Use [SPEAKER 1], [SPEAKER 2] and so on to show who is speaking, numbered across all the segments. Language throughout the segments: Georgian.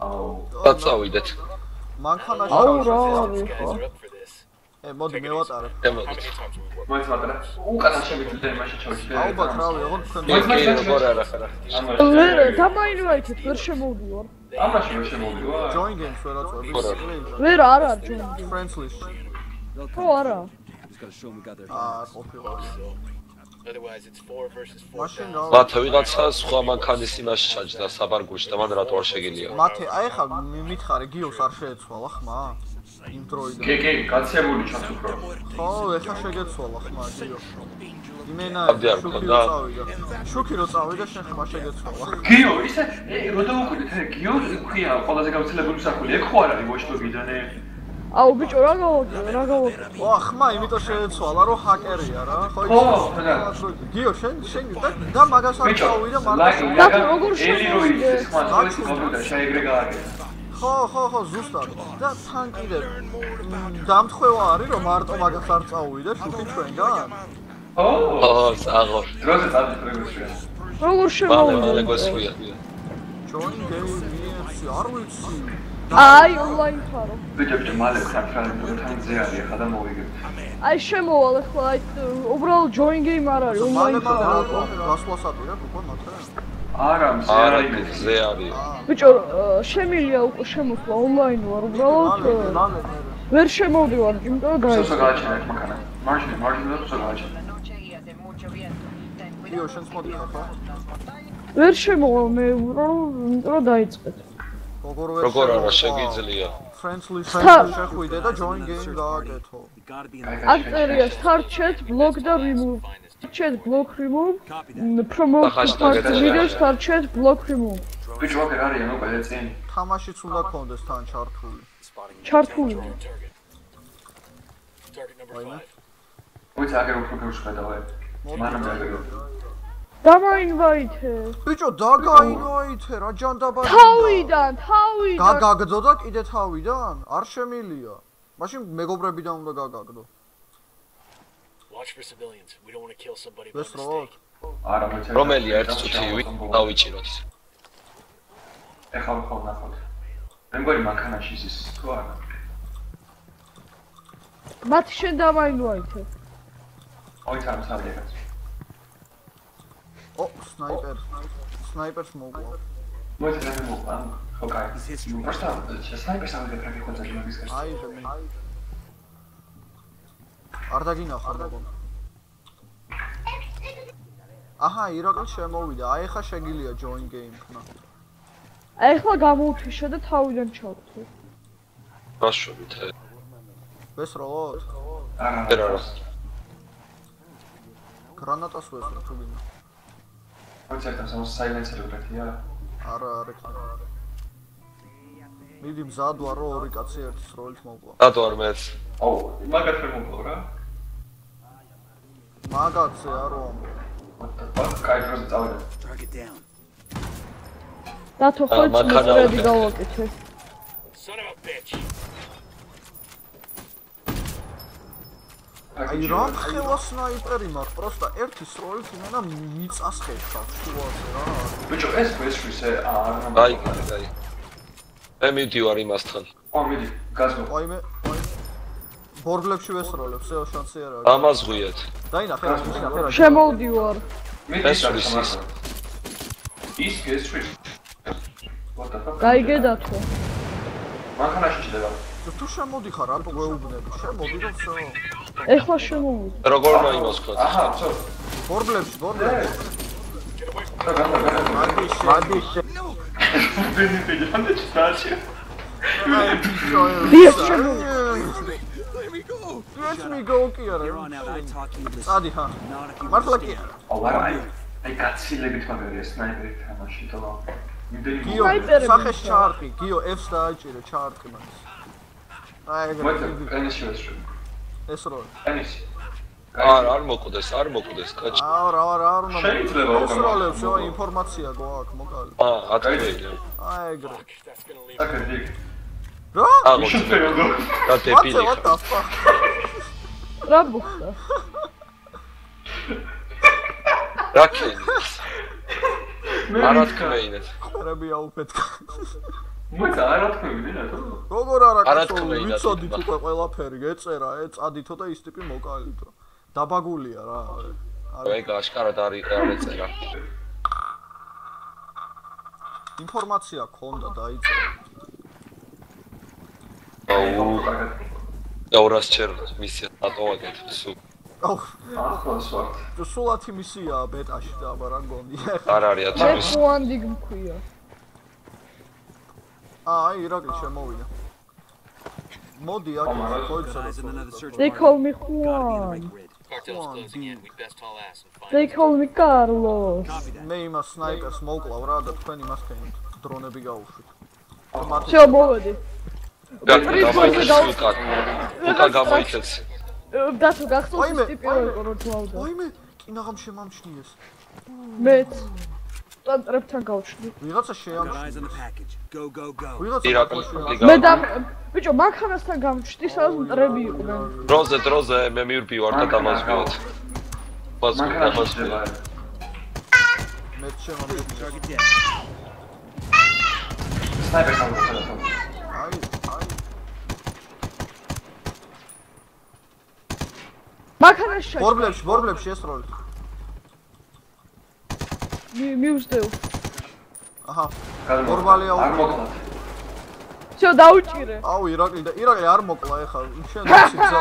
[SPEAKER 1] აუ
[SPEAKER 2] და წავიდეთ.
[SPEAKER 3] მანქანაში
[SPEAKER 4] აუ რა ხო?
[SPEAKER 3] ე მოდი მე ვატარებ.
[SPEAKER 2] ემოდით.
[SPEAKER 1] მოიც მატარა უკანა შემიწვიდე მაშინ ჩავშდე
[SPEAKER 3] ალბათ რავი, ოღონდ თქვენ
[SPEAKER 1] მოიც
[SPEAKER 2] როგორ არა ხარ.
[SPEAKER 4] ვერ დამაინვაითეთ, ვერ შემოვდივარ.
[SPEAKER 1] ამაში ვერ შემოვიდვა
[SPEAKER 3] join games ვერ აწვევი.
[SPEAKER 4] ვერ არა ჯონი.
[SPEAKER 3] friends list.
[SPEAKER 4] ხო არა.
[SPEAKER 3] აა ყოფილა.
[SPEAKER 2] Მათე ვიღაცა სხვა მანქანის იმაში ჩაჯდა საბარგულში და მან რატო არ შეგილია.
[SPEAKER 3] მათე აი ხა მითხარი გიოს არ შეეცვალა ხმა? იმ დროიდან.
[SPEAKER 1] კი კი გაცემული ჩანს უფრო
[SPEAKER 3] ხო, ეხა შეგეცვალა ხმა გიო. იმენა შუქი რო წავიდა. შუქი რო წავიდა შენ ხმა შეგეცვალა.
[SPEAKER 1] გიო ისე ე როდა ე გიო ქვია ყველაზე გავრცელებული სახული ეგ ხო არ არის ვოჩდოგიდანე
[SPEAKER 4] აუ ბიჭო რა გავაკეთე, რა გავაკეთე.
[SPEAKER 3] ვა ხმა იმიტომ შეეცვალა რომ ჰაკერია რა. ხო
[SPEAKER 1] რა.
[SPEAKER 3] გიო შენ შენ და და მაგას არ წავიდა
[SPEAKER 1] ლაი
[SPEAKER 3] მარტო.
[SPEAKER 4] დათო, როგორ
[SPEAKER 1] ის ხმა თოლის კომპიუტერ შეეგრე გააკეთა
[SPEAKER 3] ხო, ხო, ხო, ზუსტად. და თან კიდე მ, დამთხევა არის რომ მარტო მაგას არ წავიდა შუქი ჩვენგან.
[SPEAKER 1] ო
[SPEAKER 2] ო, საღო.
[SPEAKER 1] დროზე წადიხრებია
[SPEAKER 4] როგორ
[SPEAKER 2] მალე მალე გვესვია.
[SPEAKER 3] join game მიეცი, არ ვიცი.
[SPEAKER 4] აი ონლაინ ხარო.
[SPEAKER 1] ბიჭო ბიჭო მალე ხარხალი თან ზე არის ხა და მოვიგებ
[SPEAKER 4] აი შემოვალ ახლა აი უბრალოდ join game არ არის ონლაინ
[SPEAKER 3] მალე
[SPEAKER 4] ხარო.
[SPEAKER 3] გასვლასადირებ უკვე მათე.
[SPEAKER 1] არა მზე
[SPEAKER 2] არა,
[SPEAKER 1] არის მე
[SPEAKER 2] ზე არის.
[SPEAKER 4] ბიჭო შემილია უკვე შემოსვლა ონლაინ ვარ უბრალოდ ვერ შემოვდივარ იმიტომ რომ გაიცი.
[SPEAKER 1] გააჩენა ეს მანქანა მარჯვნივ მარჯვნივ სოსო გააჩენა
[SPEAKER 3] გიო შენს მოდი ხო?
[SPEAKER 4] ვერ შემოვალ მე უბრალოდ იმიტომ რომ დაიწყეთ.
[SPEAKER 3] როგორ ვერ
[SPEAKER 2] როგორ არა შეგიძლია.
[SPEAKER 3] list
[SPEAKER 4] სთა-
[SPEAKER 3] შეხვიდე და join game გააკეთო.
[SPEAKER 4] აქ წერია start chat block და remove. chat block remove. promote start video start chat block remove.
[SPEAKER 1] ბიჭო აქ არიან უკვე წინ
[SPEAKER 3] თამაშიც უნდა კონდეს თან ჩართული.
[SPEAKER 4] ჩართული.
[SPEAKER 5] Five.
[SPEAKER 1] მოიც აქ უფრო გავშხედავე მანამ დაგეგო
[SPEAKER 4] დამაინვაითე.
[SPEAKER 3] ბიჭო დაგაინვაითე რა ჯანდაბა.
[SPEAKER 4] თავიდან, თავიდან.
[SPEAKER 3] გაგაგდო და კიდე თავიდან? არ შემილია. მაშინ მეგობრებიდან უნდა გაგაგდო.
[SPEAKER 5] Watch for civilians. We don't want to kill somebody by mistake.
[SPEAKER 1] არა მოიც
[SPEAKER 2] რომელია ერთ წუთი დავიჭიროთ.
[SPEAKER 1] ეხლა ხო ნახოთ მე მგონი მანქანაში ის თუ არა
[SPEAKER 4] მათ შენ დამაინვაითე.
[SPEAKER 1] ოიც არ თავი ეხაც
[SPEAKER 3] ო, სნაიპერ. სნაიპერს მოვყვა.
[SPEAKER 1] მოიც რა მოყვა ხო კაი просто სნაიპერს ამბე პრაკი ხო ძალიან მაგის გასა
[SPEAKER 3] აი მე. არ დაგინახა მოგონ. აჰა, ირაკლი შემოვიდა. აი ხა შეგილია join game ხნა.
[SPEAKER 4] აი ახლა გამოვთიშე და თავიდან ჩავთო.
[SPEAKER 2] ბაშობით.
[SPEAKER 3] ვესროლოთ?
[SPEAKER 1] არა
[SPEAKER 2] ვერ არა.
[SPEAKER 3] გრანატას ვესრო თუ გინდა.
[SPEAKER 1] მოიც ერთ ამ საილენსერი ვკეთია
[SPEAKER 3] არა, არ ეკნა. მიდი მზად ვარ რომ ორი კაცი ერთის როლით მოვყვა.
[SPEAKER 2] რატო არ მეც?
[SPEAKER 1] აუ მაგათ ვერ მოყვა რა
[SPEAKER 3] მაგაცე არო ამბო.
[SPEAKER 1] კაი დროზე წავიდე
[SPEAKER 4] დათო ხო
[SPEAKER 2] აა, მანქანა
[SPEAKER 4] წრედი
[SPEAKER 2] ვიყიდე.
[SPEAKER 4] გავაკეთე.
[SPEAKER 3] აი რა ხელა სნაიპერი მაქვს, პროსტა ერთის როლით იმენა მიწას ხეშავ შუაზე რა.
[SPEAKER 1] ბიჭო ეს ვესვრის არა
[SPEAKER 2] აი, აი. მე მივდივარ იმასთან.
[SPEAKER 1] ო მიდი გაზო
[SPEAKER 3] აი მე აი ბორბლებში ვესროლებ, სეო შანსი არა.
[SPEAKER 2] ამაზღვიეთ.
[SPEAKER 3] დაინახე რა მისნახე რა.
[SPEAKER 4] შემოვდივარ.
[SPEAKER 1] მიდი
[SPEAKER 2] ეს ვრის ის.
[SPEAKER 1] ის გესვრის what the fuck
[SPEAKER 4] გაიგე დათო.
[SPEAKER 1] მანქანაში ჩდება
[SPEAKER 3] თუ შემოდიხარ რატო გვეუბნები? შემოდი და всё.
[SPEAKER 4] ეხლა შემოვიდე.
[SPEAKER 2] როგორ უნდა იმას ვქოთ?
[SPEAKER 1] აჰა ცო
[SPEAKER 3] ბორბლებში, ბორბლებში.
[SPEAKER 1] რა განა განა
[SPEAKER 3] მადი მადი
[SPEAKER 1] ბინი ბინი ამდე ჩდაჩი
[SPEAKER 4] დიახ შემოვიდე.
[SPEAKER 3] Let me go კი არა. წადი ხა. მართლა კი არა.
[SPEAKER 1] აუ არა აი აი გაცილებით მაგარია სნაიპერი თამაში თო იმდენი
[SPEAKER 3] გიო
[SPEAKER 4] სნაიპერები
[SPEAKER 3] სახეს
[SPEAKER 4] ხო?
[SPEAKER 3] ჩაარტყი, გიო F-ს დააჭირე, ჩაარტყი მაგას. აი ეგრე ეს რო.
[SPEAKER 2] არ არ მოკვდეს, არ მოკვდეს, კაჭი.
[SPEAKER 3] აა რა რა რა უნდა.
[SPEAKER 1] შეიძლება უკან
[SPEAKER 3] ესროლებს,
[SPEAKER 1] მოხდეს.
[SPEAKER 3] ო ინფორმაცია გვაქვს, მოკალი.
[SPEAKER 2] აა, ატკბეილე.
[SPEAKER 3] აი ეგრე.
[SPEAKER 1] Დი
[SPEAKER 3] რა?
[SPEAKER 2] აღმოჩნდა
[SPEAKER 1] შევდო
[SPEAKER 2] და დებილი.
[SPEAKER 3] what the fuck?
[SPEAKER 4] რა მოხდა?
[SPEAKER 2] რა ქენი? არა თქმეინეთ.
[SPEAKER 3] ხერები აუფეთქა.
[SPEAKER 1] მოიცა არა თქვი რა თუ
[SPEAKER 3] როგორ არა კაცო ვიცოდით უკვე ყველაფერი ეწერა ეწადითო და ის ტიპი მოკალითო დაბაგულია რა არა
[SPEAKER 2] ეგ აშკარად არის არ ეწერა.
[SPEAKER 3] ინფორმაცია ქონდა დაიწერა.
[SPEAKER 2] აუ და 200 ჯერ მისია დატოვაგეთ სულ?
[SPEAKER 1] ახლოს ვარ
[SPEAKER 3] სულათი მისია ბეტაში და აბა რა გონია.
[SPEAKER 2] არ არის
[SPEAKER 4] მე
[SPEAKER 2] 1000
[SPEAKER 4] ხუანდი გმქვია.
[SPEAKER 3] აი ირაკლი შემოვიდა. მოდი აქ ხოიცე.
[SPEAKER 4] They call me Juan. They call me Carlos.
[SPEAKER 3] მე იმას სნაიპერს მოვკლავ რა და თქვენ იმას ქენით. დრონები გავუშვით.
[SPEAKER 4] შე მოვედი.
[SPEAKER 2] და გამოიჩეს. უკა
[SPEAKER 4] გამოიჩეს. და
[SPEAKER 3] თუ
[SPEAKER 4] გახსოვს ტიპი როგორ ჩავდა.
[SPEAKER 3] ოიმე, კინაღამ შემამჩნიეს.
[SPEAKER 4] მეც. ტანტრებთან გავჩნდი.
[SPEAKER 3] ვიღაცა
[SPEAKER 5] go.
[SPEAKER 3] ვიღაცა
[SPEAKER 4] მე და ბიჭო მანქანასთან გამჩნდი, სადაც მტრები იყვნენ.
[SPEAKER 2] დროზე დროზე მე მივირბივარ და
[SPEAKER 1] შევა
[SPEAKER 3] მეც შემამჩნიეს
[SPEAKER 5] Target dead.
[SPEAKER 1] სნაიპერს ამბობ
[SPEAKER 3] აი აი.
[SPEAKER 4] მანქანაში
[SPEAKER 3] ბორბლებში ბორბლებში ესროლით
[SPEAKER 4] მივსდევ.
[SPEAKER 3] აჰა. ნორმალია არ
[SPEAKER 1] მოკლა.
[SPEAKER 4] შო დაუჭირე.
[SPEAKER 3] აუ ირაკლი და ირაკლი არ მოკლა ეხლა. შენ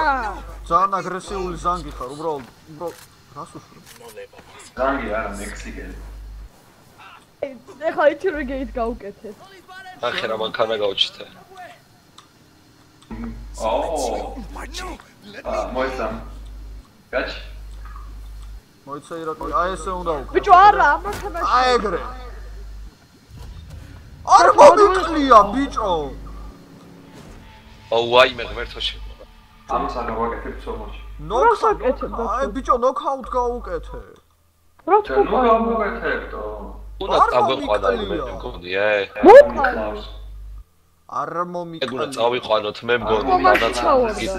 [SPEAKER 3] ძალიან აგრესიული ზანგი ხარ, უბრალოდ უბრალოდ რას
[SPEAKER 5] უშვრე?
[SPEAKER 1] ზანგი არა მექსიკელი.
[SPEAKER 4] ეხლა იჩი რომ გეით გავუკეთე.
[SPEAKER 2] ახერა მანქანა
[SPEAKER 5] გავუჩიტე.
[SPEAKER 1] აო. მოიცა. გაჩი.
[SPEAKER 3] მოიცა ირაკლი აი ესე უნდა უკ
[SPEAKER 4] ბიჭო არა, ამანქანაში.
[SPEAKER 3] აი ეგრე არ მომიკლია ბიჭო
[SPEAKER 2] აუ ვაიმე ღმერთო შე
[SPEAKER 1] ამას არ გავაკეთებ
[SPEAKER 4] გაკეთებ, ბაჭო?
[SPEAKER 3] აი ბიჭო ნოქაუტ გაუკეთე
[SPEAKER 4] რა თქმა
[SPEAKER 1] ნუ
[SPEAKER 4] უნდა.
[SPEAKER 1] გავაკეთებდო
[SPEAKER 2] უნდა წავიყვანა მე
[SPEAKER 3] მომიკლია.
[SPEAKER 2] მგონი ე
[SPEAKER 4] მოფალ.
[SPEAKER 3] არ
[SPEAKER 2] ეგ უნდა
[SPEAKER 3] მომიკლია
[SPEAKER 2] წავიყვანოთ მე მგონი
[SPEAKER 4] ჩავარდა.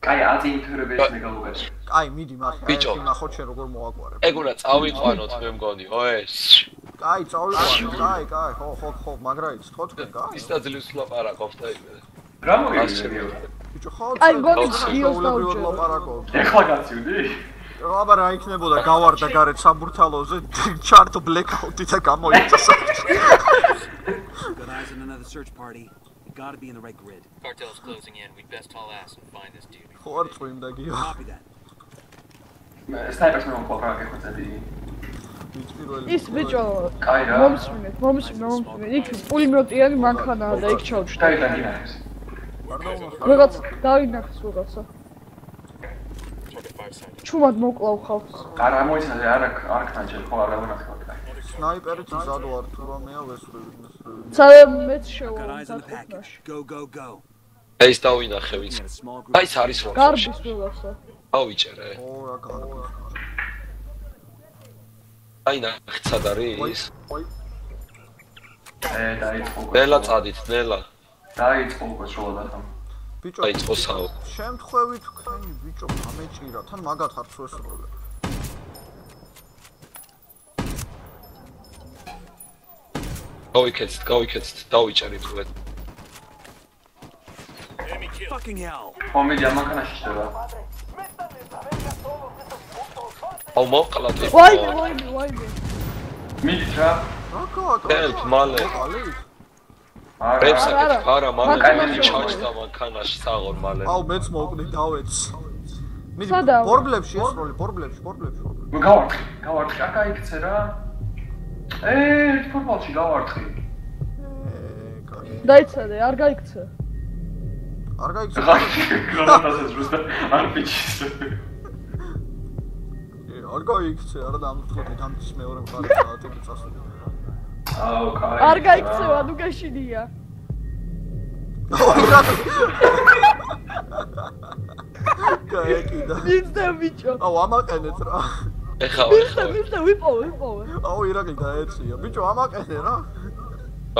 [SPEAKER 1] კაი აზი ინტერვიუს მე გავუკეთე
[SPEAKER 3] აი მიდი მახე
[SPEAKER 2] ბიჭო.
[SPEAKER 3] ნახოთ შენ როგორ მოაგვარებ
[SPEAKER 2] ეგ უნდა წავიყვანოთ მე მგონი ოე
[SPEAKER 3] კაი წავიყვანე კაი კაი ხო ხო ხო მაგრა იცი ხო თქვენ კაი.
[SPEAKER 2] ის დაძლევს ლაპარაკობ და იმე
[SPEAKER 1] რა მოგიგე
[SPEAKER 3] ბიჭო ხო
[SPEAKER 4] აი, გონი
[SPEAKER 3] ხო,
[SPEAKER 4] გიოს
[SPEAKER 3] ჩვეულებრივად
[SPEAKER 4] დავჯერე.
[SPEAKER 3] ლაპარაკობ.
[SPEAKER 1] ეხლა გაცივდი.
[SPEAKER 3] აბა რა იქნებოდა? გავარდა გარეთ საბურთალოზე ჩარტ ბლეკაუტი და გამოიწა
[SPEAKER 5] Got eyes on another search party. You gotta be in the right grid.
[SPEAKER 6] Cartel's closing in. We'd best haul ass and find this dude.
[SPEAKER 3] ხო არ წვიმდა გიო
[SPEAKER 5] Copy that.
[SPEAKER 1] სნაიპერს მე მოყვა რა გეხვეწები
[SPEAKER 3] ის
[SPEAKER 4] ბიჭო
[SPEAKER 1] კაი რა
[SPEAKER 4] მომსმინეთ, მომსმინეთ, მომსმინეთ. იქ პულიმეტიანი მანქანაა და იქ ჩავჭდა.
[SPEAKER 1] კაი დაგინახეს
[SPEAKER 4] რაღაც დაინახეს რაღაცა. Ჩუმად მოკლავ ხალხს.
[SPEAKER 1] არ ამოიცა არა არ ქანჩე ხო არ დავინახე
[SPEAKER 3] სნაიპერით ზად ვარ თუ რამეა ვესწრები
[SPEAKER 4] საერთოდ დათხოვნაში.
[SPEAKER 5] package. Go, go, go.
[SPEAKER 2] ეს დავინახე ვიცი აი ეს არის რა
[SPEAKER 4] გარბის რაღაცა.
[SPEAKER 2] ავიჭერე
[SPEAKER 3] ო რა კარგი
[SPEAKER 2] აი ნახეთ სად არის
[SPEAKER 3] ой
[SPEAKER 1] ე დაიწყო
[SPEAKER 2] ნელა წადით ნელა.
[SPEAKER 1] დაიწყო უკვე შოლა დათომ
[SPEAKER 3] ბიჭო
[SPEAKER 2] დაიწყო საო.
[SPEAKER 3] შემთხვევით თქვენი ბიჭო გამეჭირა თან მაგათ არც ვესროლე
[SPEAKER 2] გავიქეცთ გავიქეცთ დავიჭერით
[SPEAKER 5] Fucking hell.
[SPEAKER 1] ხომიდი ამანქანაში შდება
[SPEAKER 2] აუ მოყლათ ეს
[SPEAKER 4] ვაიმე, ვაიმე, ვაიმე.
[SPEAKER 1] მიდით რა
[SPEAKER 3] რა გააკეთე
[SPEAKER 2] ელფ მალე.
[SPEAKER 1] არა
[SPEAKER 2] რებსაკეთ
[SPEAKER 4] არა.
[SPEAKER 2] არა მალე
[SPEAKER 4] მანქანაში
[SPEAKER 2] მე ჩაჭდა მანქანაში საღორ მალე.
[SPEAKER 3] აუ მეც მოკნი დავეც. მიდი ბორბლებში ესროლი ბორბლებში ბორბლებში.
[SPEAKER 1] გავართხი გავართხი აკა იქცე რა ე ფუტბოლში გავართხი
[SPEAKER 3] ე კარგი
[SPEAKER 4] დაიცადე, არ გაიქცე.
[SPEAKER 3] არ გაიქცე.
[SPEAKER 1] ხა გრანატასაც რუსდა არ პიჩის
[SPEAKER 3] ე, არ გაიქცე არა დამთხოდი დამთის მეორე მხარე საათი წასული
[SPEAKER 1] აუ კაი
[SPEAKER 4] არ გაიქცე, ანუ გაშინია.
[SPEAKER 3] გაეკიდა.
[SPEAKER 4] მიცდე ბიჭო.
[SPEAKER 3] აუ ამაყენეთ რა
[SPEAKER 4] ეხავ
[SPEAKER 2] ეხავ
[SPEAKER 4] მიხტა ვიპოვე ვიპოვე.
[SPEAKER 3] აუ ირაკი გაეწია ბიჭო ამაყენე რა.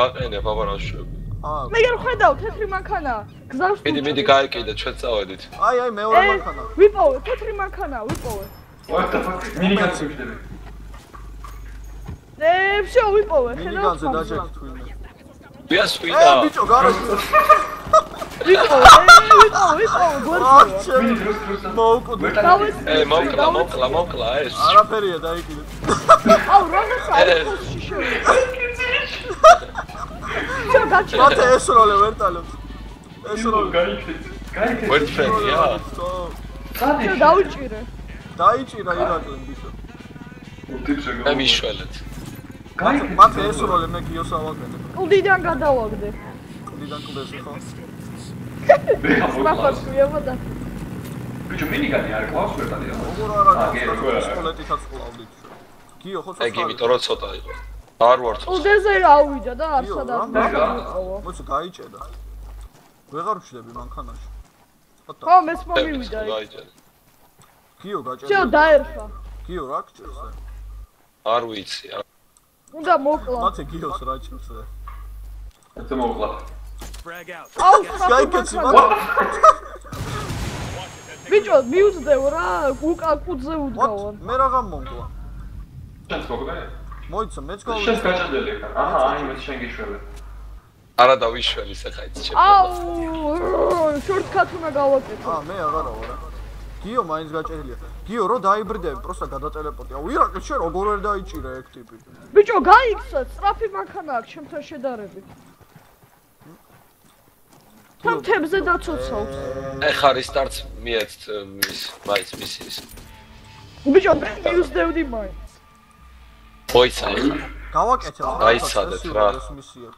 [SPEAKER 2] აყენე ბაბა რა
[SPEAKER 3] შეგვი
[SPEAKER 4] მე გერ ხედავ თეთრი მანქანა. გზავს
[SPEAKER 2] მიდი მიდი გაიკიდე ჩვენ წავედით.
[SPEAKER 3] აი აი მეორე მანქანა.
[SPEAKER 4] ვიპოვე თეთრი მანქანა ვიპოვე.
[SPEAKER 1] What the fuck? მინიგანს ვიჭდები
[SPEAKER 4] ე შო ვიპოვე ხედავ
[SPEAKER 3] მინიგანზე დაჭერ თვინე
[SPEAKER 2] ვიას ვიდა ე
[SPEAKER 3] ბიჭო გარაჟი
[SPEAKER 4] ვიყო, ვიყო, ვიყო,
[SPEAKER 3] მოუკვდი
[SPEAKER 4] დავეცი.
[SPEAKER 2] ე მოკლა მოკლა მოკლა ეს
[SPEAKER 3] არაფერია დაიკიდე
[SPEAKER 4] აუ,
[SPEAKER 2] ე.
[SPEAKER 4] არის შევიდა. შენ გაჩერდა.
[SPEAKER 3] მათე ეს როლე ვერ ტალებს ეს როლე
[SPEAKER 1] გაიქეთ გაიქეთ
[SPEAKER 2] ვერტფენია
[SPEAKER 1] ხადი
[SPEAKER 4] შენ დაუჭირე.
[SPEAKER 3] დაიჭირა ირაკლი ბიჭო
[SPEAKER 1] ტიპზე
[SPEAKER 2] მე მიშველეთ
[SPEAKER 1] გაიქეთ
[SPEAKER 3] მათე ეს როლე მე გიოს ავაკეთებ
[SPEAKER 4] კლდიდან გადავაგდე.
[SPEAKER 3] დიდან კლდეს ხო
[SPEAKER 1] მე
[SPEAKER 4] მაგას
[SPEAKER 1] ამოყავს
[SPEAKER 4] ქვია და
[SPEAKER 1] ბიჭო მინიგანი არ ყავს ვერტალია
[SPEAKER 3] როგორ არა
[SPEAKER 1] აა, კი, როგორ არა.
[SPEAKER 3] სკოლეთითაც ყლავდით გიო ხო
[SPEAKER 2] ეგ იმიტომ რომ ცოტა იყო არ ვარ ცოტა
[SPEAKER 4] კლდეზე ავიდა და არ დაყავა.
[SPEAKER 3] მოიცა გაიჭედა ვეღარ ვშლები მანქანაში
[SPEAKER 4] ხო, მეც მომივიდა. იქ.
[SPEAKER 2] დაიჯერე
[SPEAKER 3] გიო
[SPEAKER 4] შენ
[SPEAKER 3] გაჭედა
[SPEAKER 4] დაერხა.
[SPEAKER 3] გიო რა გჭირს
[SPEAKER 2] არ ვიცი
[SPEAKER 4] უნდა მოკლა.
[SPEAKER 3] მათე გიოს რა ჭირს ე?
[SPEAKER 1] ეს მოყლა
[SPEAKER 4] აუ,
[SPEAKER 3] გაიქეცი მათე
[SPEAKER 4] ბიჭო, მიუძდევ რა, უკა კუძზე უდგავარ.
[SPEAKER 3] მე რაღა მომკლა
[SPEAKER 1] შენს მოგდა
[SPEAKER 3] მოიცა მეც
[SPEAKER 1] შენს
[SPEAKER 3] გავიქცე
[SPEAKER 1] გაჭადელი ხარ. აჰა აი მე შენ გიშველი.
[SPEAKER 2] არა დავიშველი ახლა იცი ჩემ
[SPEAKER 4] აუ, შორტკატ უნდა გავაკეთო.
[SPEAKER 3] აა მე აღარა ვარ გიო მაინც გაჭერილია გიო რო დაიბრდები პროსტა გადატელეპორტი. აუ ირაკლი შენ როგორ ვერ დაიჭირე ეგ ტიპი?
[SPEAKER 4] ბიჭო, გაიქცა, სწრაფი მანქანა აქვს ჩემთან შედარებით. თან თებზე დაცოცავს.
[SPEAKER 2] ეხა რისტარტს მიეცთ მის მაიც მისის
[SPEAKER 4] ბიჭო, მე მიუძდევდი მაინც.
[SPEAKER 2] მოიცა ეხა
[SPEAKER 3] გავაკეთე
[SPEAKER 2] რა.
[SPEAKER 3] ეს მისია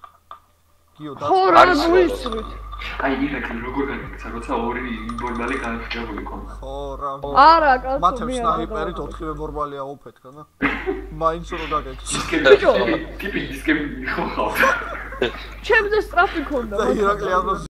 [SPEAKER 3] გიო
[SPEAKER 4] ხო,
[SPEAKER 3] და
[SPEAKER 4] რა მოიცრით.
[SPEAKER 1] აი ირაკლი როგორ განიქცა როცა ორი იმბორბალი განხჭებული ქონდა
[SPEAKER 3] ხო რა
[SPEAKER 4] არა, კაცო,
[SPEAKER 3] სნაიპერით
[SPEAKER 4] გადავაკეთე.
[SPEAKER 3] ოთხივე ბორბალი აუფეთქა და მაინც რო
[SPEAKER 1] ბიჭო ტიპი დისკები ხო ხავთ
[SPEAKER 4] ჩემზე სწრაფი ქონდა.
[SPEAKER 3] და ირაკლი ამას